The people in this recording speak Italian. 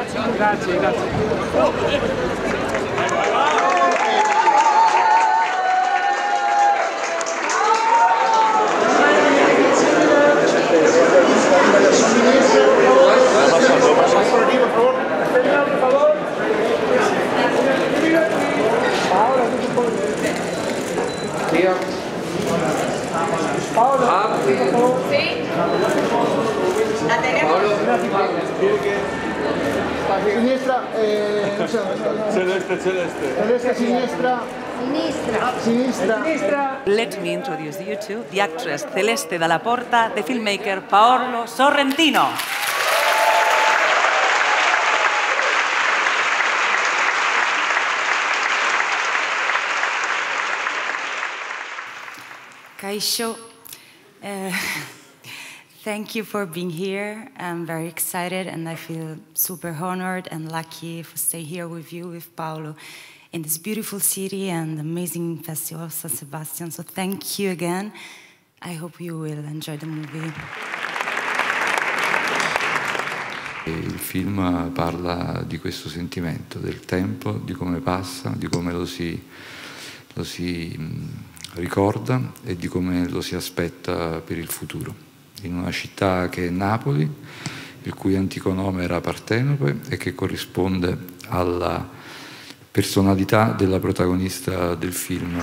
Grazie, grazie. Paulo. Rápido. Sim. Até depois. Sinistra, eh, Celeste, celeste. celeste sinistra, Sinistra. sinistra. Let me introduce you to the actress Celeste Dalla Porta, the filmmaker Paolo Sorrentino. Kaisho, uh, thank you for being here. I'm very excited and I feel super honored and lucky to stay here with you, with Paolo, in this beautiful city and amazing festival of San Sebastian. So thank you again. I hope you will enjoy the movie. Il film parla di questo sentimento, del tempo, di come passa, di come lo si, lo si ricorda e di come lo si aspetta per il futuro. In una città che è Napoli, il cui antico nome era Partenope e che corrisponde alla personalità della protagonista del film.